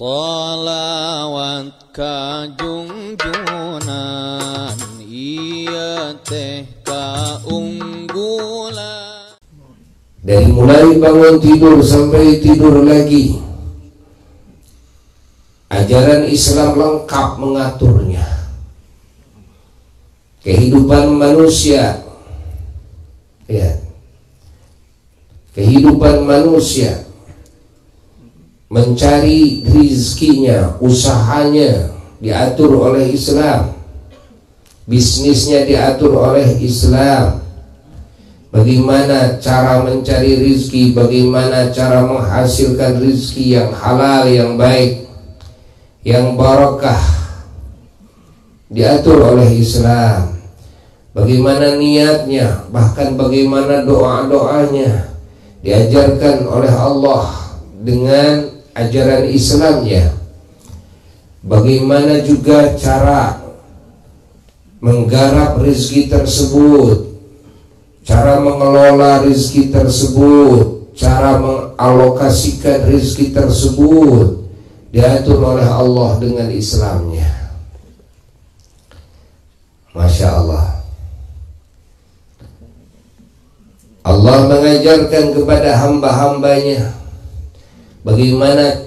Salawat kajungjunan Iya teh kaunggulan. Dari mulai bangun tidur sampai tidur lagi Ajaran Islam lengkap mengaturnya. Kehidupan manusia Ya. Kehidupan manusia mencari rizkinya, usahanya diatur oleh Islam, bisnisnya diatur oleh Islam. Bagaimana cara mencari rizki, bagaimana cara menghasilkan rizki yang halal, yang baik, yang barakah diatur oleh Islam. Bagaimana niatnya, bahkan bagaimana doa-doanya diajarkan oleh Allah dengan ajaran Islamnya. Bagaimana juga cara menggarap rezeki tersebut Cara mengelola rezeki tersebut Cara mengalokasikan rezeki tersebut Diatur oleh Allah dengan Islamnya. Masya Allah. Allah mengajarkan kepada hamba-hambanya Bagaimana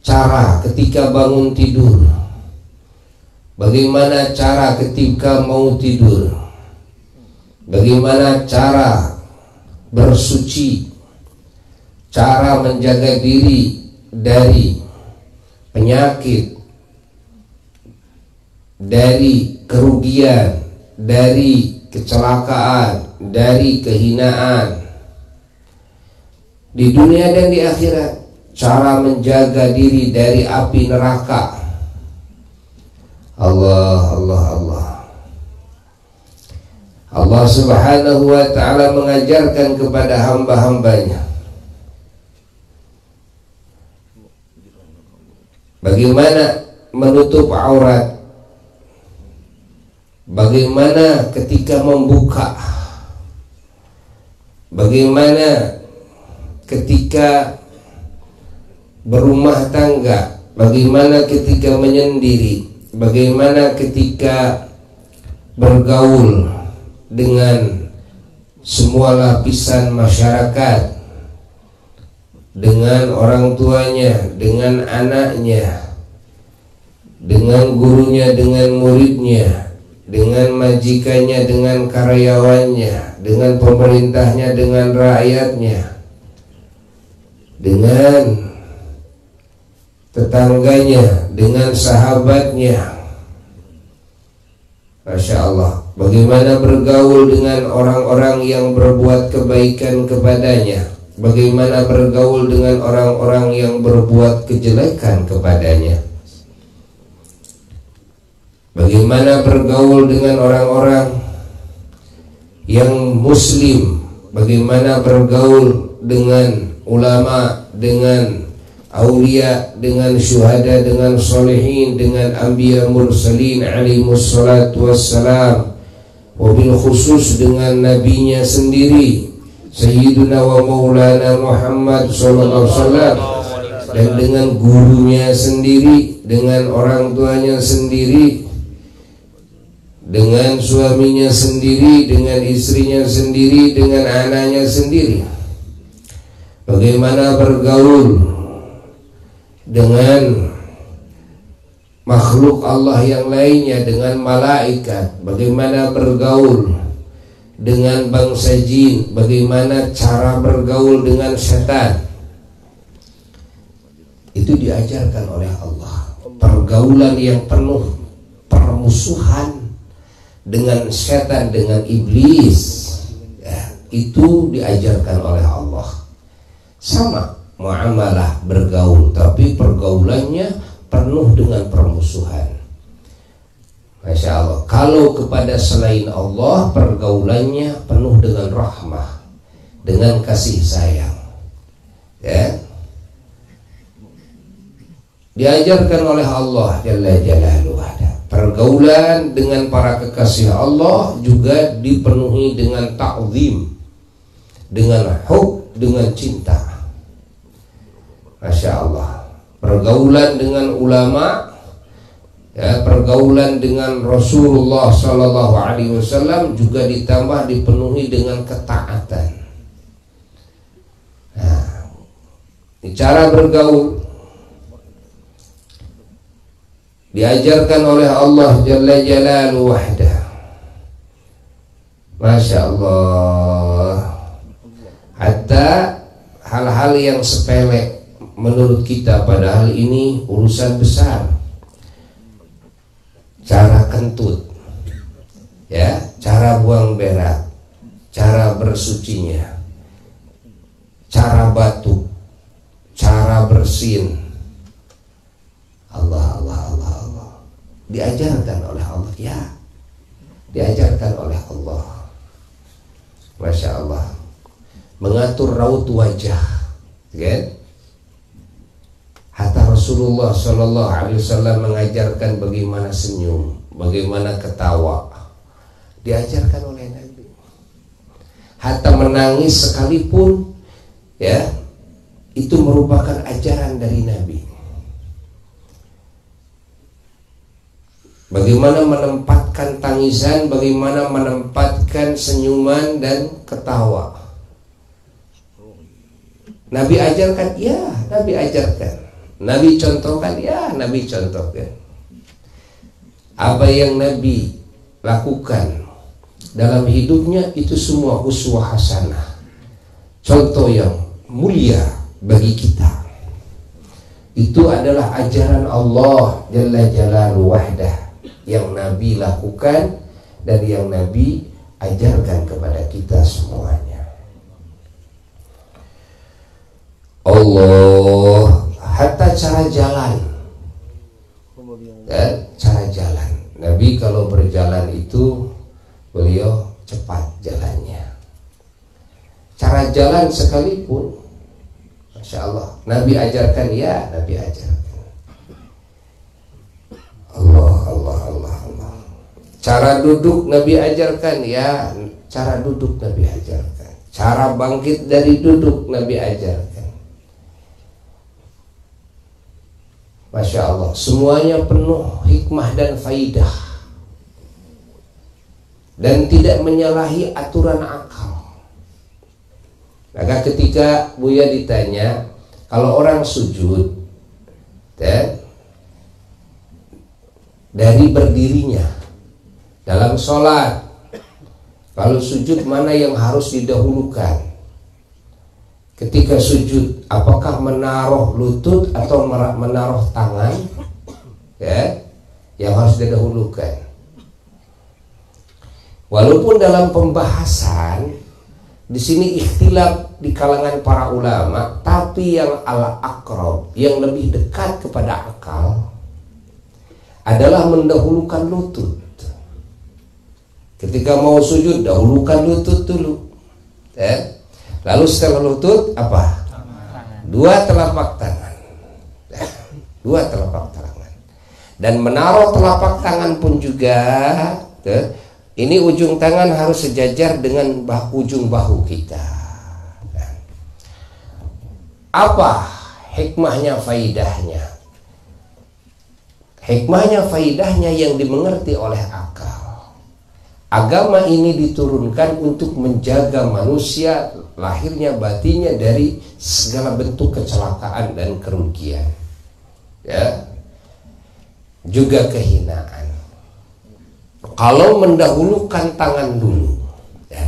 cara ketika bangun tidur? Bagaimana cara ketika mau tidur? Bagaimana cara bersuci? Cara menjaga diri dari penyakit Dari kerugian Dari kecelakaan Dari kehinaan di dunia dan di akhirat cara menjaga diri dari api neraka. Allah Allah Allah. Allah subhanahu wa ta'ala mengajarkan kepada hamba-hambanya. Bagaimana menutup aurat? Bagaimana ketika membuka? Bagaimana ketika berumah tangga, bagaimana ketika menyendiri, bagaimana ketika bergaul dengan semua lapisan masyarakat, dengan orang tuanya, dengan anaknya, dengan gurunya, dengan muridnya, dengan majikannya, dengan karyawannya, dengan pemerintahnya, dengan rakyatnya dengan tetangganya, dengan sahabatnya. Masya Allah, bagaimana bergaul dengan orang-orang yang berbuat kebaikan kepadanya, bagaimana bergaul dengan orang-orang yang berbuat kejelekan kepadanya. Bagaimana bergaul dengan orang-orang yang muslim Bagaimana bergaul dengan ulama dengan aulia dengan syuhada dengan solehin dengan anbiya mursalin alaihi wassalatu wassalam. Wabil khusus dengan nabinya sendiri Sayyiduna wa maulana Muhammad sallallahu alaihi wasallam. Dan dengan gurunya sendiri dengan orang tuanya sendiri dengan suaminya sendiri dengan istrinya sendiri dengan anaknya sendiri bagaimana bergaul dengan makhluk Allah yang lainnya dengan malaikat? Bagaimana bergaul dengan bangsa jin? Bagaimana cara bergaul dengan setan? Itu diajarkan oleh Allah. Pergaulan yang penuh permusuhan dengan setan dengan iblis. Ya, itu diajarkan oleh Allah sama muamalah bergaul tapi pergaulannya penuh dengan permusuhan. Masya Allah. Kalau kepada selain Allah pergaulannya penuh dengan rahmah dengan kasih sayang. Ya. Diajarkan oleh Allah Jalla Jalaluhu pergaulan dengan para kekasih Allah juga dipenuhi dengan ta'zim dengan hub dengan cinta Masya Allah pergaulan dengan ulama ya, pergaulan dengan Rasulullah Sallallahu Alaihi Wasallam juga ditambah dipenuhi dengan ketaatan. Nah, cara bergaul diajarkan oleh Allah Jalla Jalaluhu wahdah. Masya Allah. Hatta hal-hal yang sepele menurut kita padahal ini urusan besar. Cara kentut, ya, cara buang berak, cara bersucinya, cara batuk, cara bersin. Allah, Allah, Allah, Allah. Diajarkan oleh Allah, ya. Diajarkan oleh Allah. Masya Allah. Mengatur raut wajah, kan? Rasulullah Shallallahu Alaihi Wasallam mengajarkan bagaimana senyum, bagaimana ketawa, diajarkan oleh Nabi. Hatta menangis sekalipun, ya, itu merupakan ajaran dari Nabi. Bagaimana menempatkan tangisan, bagaimana menempatkan senyuman dan ketawa. Nabi ajarkan, ya, Nabi ajarkan. Nabi contohkan, ya, Nabi contohkan. Apa yang Nabi lakukan dalam hidupnya itu semua uswah hasanah. Contoh yang mulia bagi kita. Itu adalah ajaran Allah Jalla Jalaluhu Wahdah yang Nabi lakukan dan yang Nabi ajarkan kepada kita semuanya. Allah hatta cara jalan. Dan cara jalan. Nabi kalau berjalan itu beliau cepat jalannya. Cara jalan sekalipun Masya Allah. Nabi ajarkan ya Nabi ajarkan. Allah Allah Allah Allah. Cara duduk Nabi ajarkan ya. Cara duduk Nabi ajarkan. Cara bangkit dari duduk Nabi ajarkan Masya Allah. Semuanya penuh hikmah dan faidah. Dan tidak menyalahi aturan akal. Maka ketika Buya ditanya Kalau orang sujud dan Dari berdirinya Dalam sholat Kalau sujud mana yang harus didahulukan ketika sujud apakah menaruh lutut atau menaruh tangan? Ya yang harus didahulukan. Walaupun dalam pembahasan di sini ikhtilaf di kalangan para ulama tapi yang ala akrob yang lebih dekat kepada akal adalah mendahulukan lutut. Ketika mau sujud dahulukan lutut dulu. Ya Lalu setelah lutut apa? Dua telapak tangan. Dua telapak tangan. Dan menaruh telapak tangan pun juga tuh, ini ujung tangan harus sejajar dengan bah, ujung bahu kita. Apa hikmahnya, faidahnya? Hikmahnya, faidahnya yang dimengerti oleh akal. Agama ini diturunkan untuk menjaga manusia lahirnya batinnya dari segala bentuk kecelakaan dan kerugian. Ya. Juga kehinaan. Kalau mendahulukan tangan dulu ya,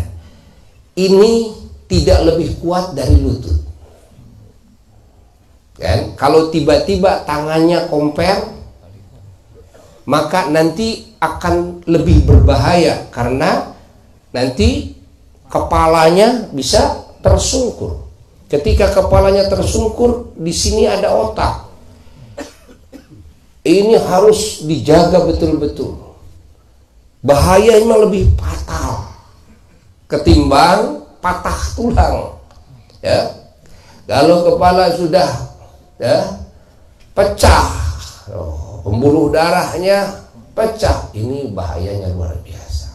ini tidak lebih kuat dari lutut. Kan kalau tiba-tiba tangannya compare maka nanti akan lebih berbahaya karena nanti kepalanya bisa tersungkur. Ketika kepalanya tersungkur, di sini ada otak. Ini harus dijaga betul-betul. Bahayanya lebih fatal ketimbang patah tulang. Ya, kalau kepala sudah ya pecah, oh, pembuluh darahnya pecah, ini bahayanya luar biasa.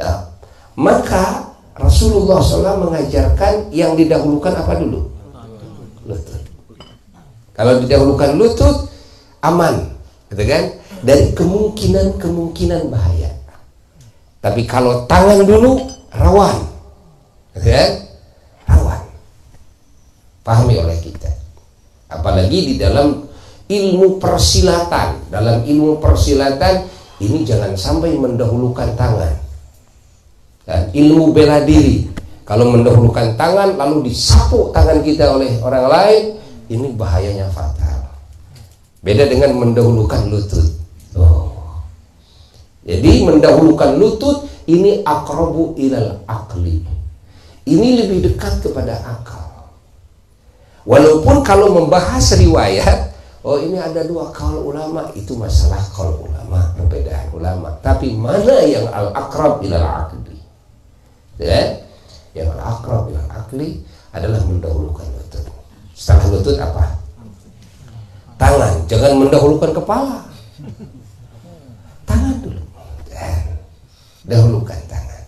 Ya, maka Rasulullah SAW mengajarkan yang didahulukan apa dulu? Lutut. Kalau didahulukan lutut aman, gitu kan? Dari kemungkinan-kemungkinan bahaya. Tapi kalau tangan dulu rawan, gitu kan? Rawan. Pahami oleh kita. Apalagi di dalam ilmu persilatan. Dalam ilmu persilatan ini jangan sampai mendahulukan tangan. Dan ilmu bela diri. Kalau mendahulukan tangan lalu disapu tangan kita oleh orang lain, ini bahayanya fatal. Beda dengan mendahulukan lutut. Oh. Jadi mendahulukan lutut ini akrobu ilal akli. Ini lebih dekat kepada akal. Walaupun kalau membahas riwayat, oh ini ada dua kaul ulama, itu masalah kaul ulama, perbedaan ulama. Tapi mana yang al akrab ilal akli? Ya? yang akrab yang akli adalah mendahulukan lutut. Setelah lutut apa? Tangan. Jangan mendahulukan kepala. Tangan dulu. Dan dahulukan tangan.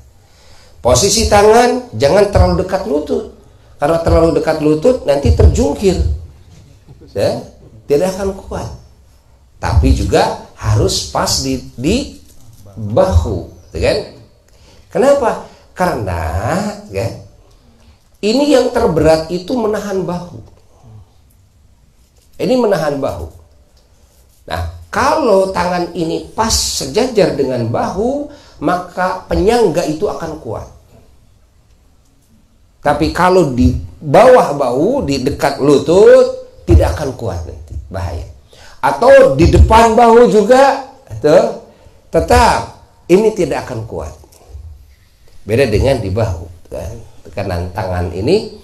Posisi tangan jangan terlalu dekat lutut. Karena terlalu dekat lutut nanti terjungkir. Ya. Tidak akan kuat. Tapi juga harus pas di, di bahu kan? Kenapa karena ya ini yang terberat itu menahan bahu. Ini menahan bahu. Nah, kalau tangan ini pas sejajar dengan bahu, maka penyangga itu akan kuat. Tapi kalau di bawah bahu, di dekat lutut, tidak akan kuat nanti, bahaya. Atau di depan bahu juga, tuh, tetap ini tidak akan kuat. Beda dengan di bahu. Kan? Tekanan tangan ini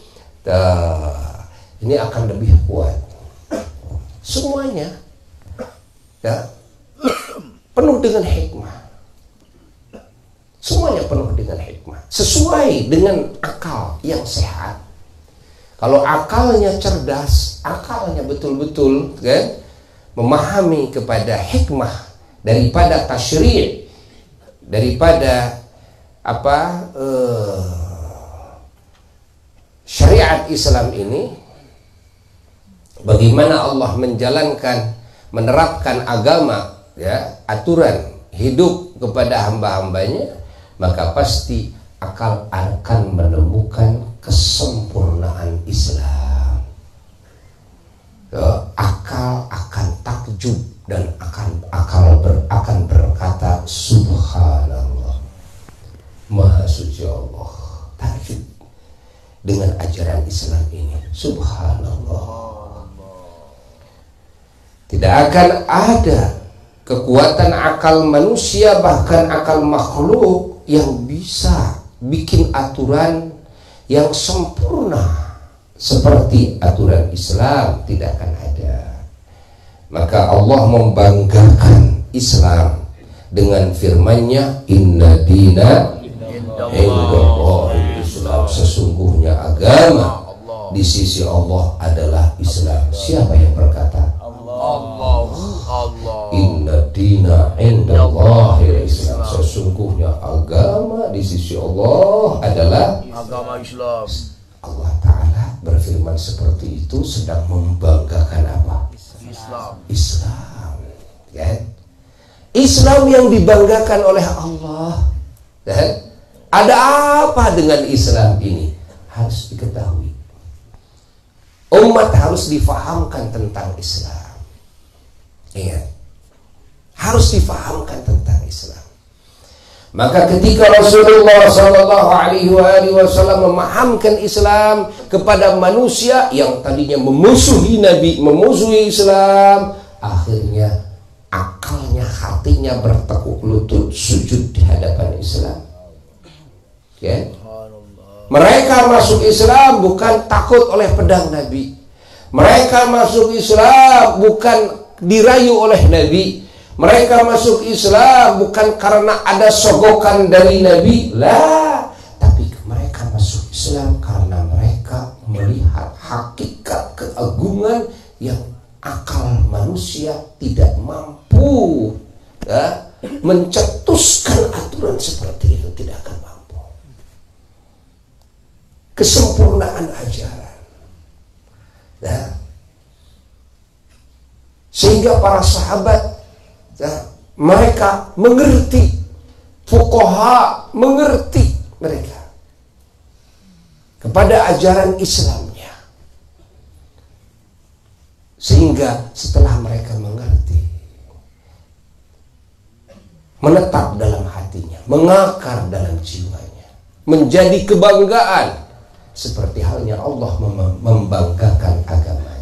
uh, ini akan lebih kuat. Semuanya ya, penuh dengan hikmah. Semuanya penuh dengan hikmah. Sesuai dengan akal yang sehat. Kalau akalnya cerdas, akalnya betul-betul kan memahami kepada hikmah daripada tasyri' daripada apa uh, syariat Islam ini bagaimana Allah menjalankan menerapkan agama ya aturan hidup kepada hamba-hambanya maka pasti akal akan menemukan kesempurnaan Islam. Ya, akal akan takjub dan akan akal ber, akan berkata subhanallah Maha suci Allah. Takjub dengan ajaran Islam ini. Subhanallah. Tidak akan ada kekuatan akal manusia bahkan akal makhluk yang bisa bikin aturan yang sempurna seperti aturan Islam. Tidak akan ada. Maka Allah membanggakan Islam dengan firman-Nya inna dina Indallah Islam sesungguhnya agama di sisi Allah adalah Islam. Siapa yang berkata? Allah. Inna dina indallah Islam. Sesungguhnya agama di sisi Allah adalah agama Islam. Allah Ta'ala berfirman seperti itu sedang membanggakan apa? Islam. Islam. Ya. Islam yang dibanggakan oleh Allah. Ya. Ada apa dengan Islam ini? Harus diketahui. Umat harus difahamkan tentang Islam. Iya. Harus difahamkan tentang Islam. Maka ketika Rasulullah Shallallahu Alaihi Wasallam memahamkan Islam kepada manusia yang tadinya memusuhi Nabi, memusuhi Islam, akhirnya akalnya, hatinya bertekuk lutut sujud di hadapan Islam Ya. Mereka masuk Islam bukan takut oleh pedang Nabi. Mereka masuk Islam bukan dirayu oleh Nabi. Mereka masuk Islam bukan karena ada sogokan dari Nabi. Lah, tapi mereka masuk Islam karena mereka melihat hakikat keagungan yang akal manusia tidak mampu ya, mencetuskan aturan seperti itu tidak akan kesempurnaan ajaran. Nah, Sehingga para sahabat ya, mereka mengerti, fukoha mengerti mereka kepada ajaran Islamnya. Sehingga setelah mereka mengerti, menetap dalam hatinya, mengakar dalam jiwanya, menjadi kebanggaan seperti halnya Allah membanggakan agama